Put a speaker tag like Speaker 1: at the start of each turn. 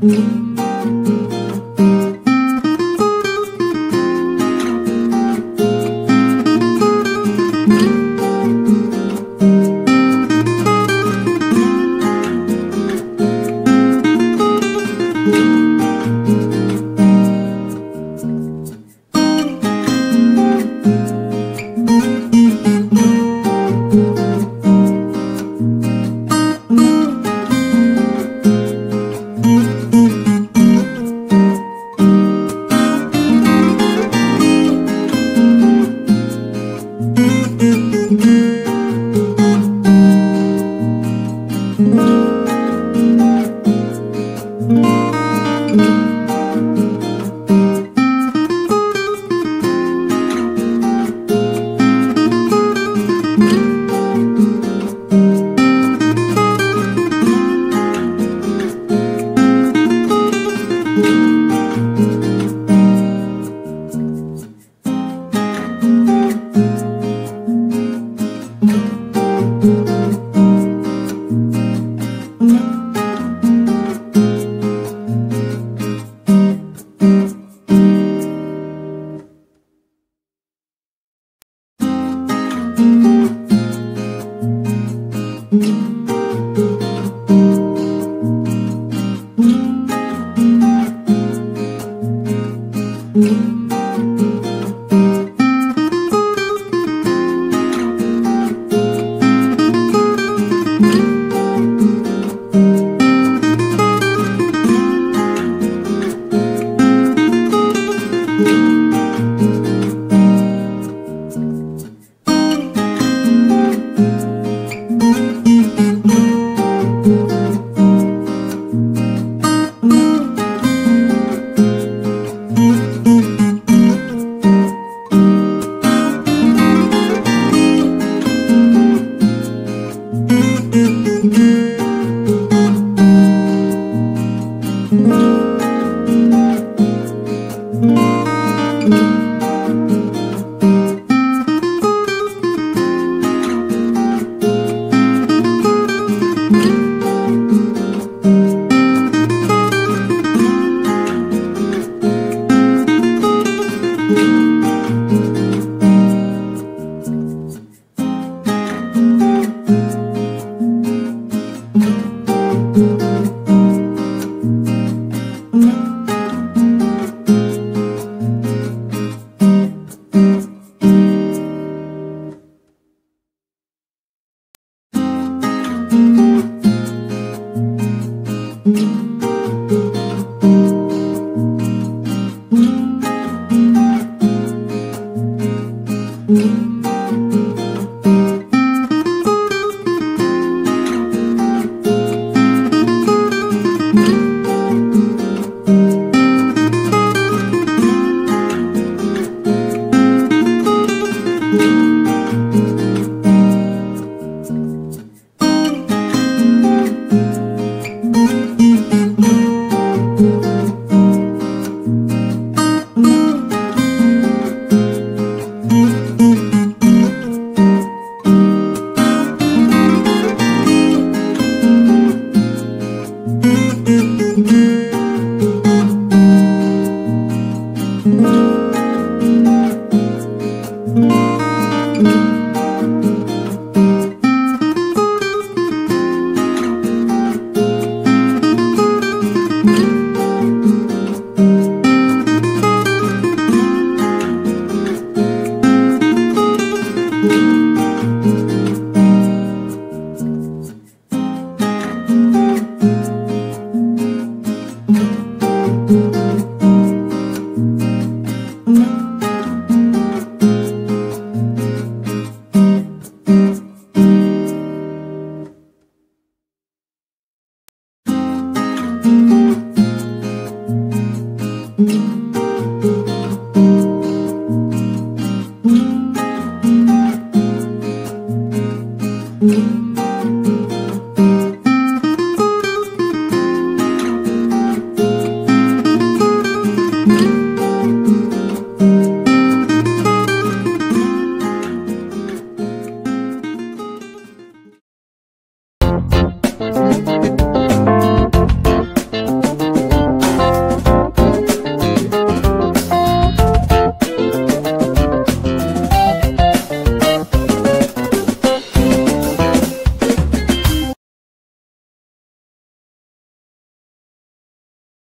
Speaker 1: Mm-hmm. Mm-hmm. Mm-hmm.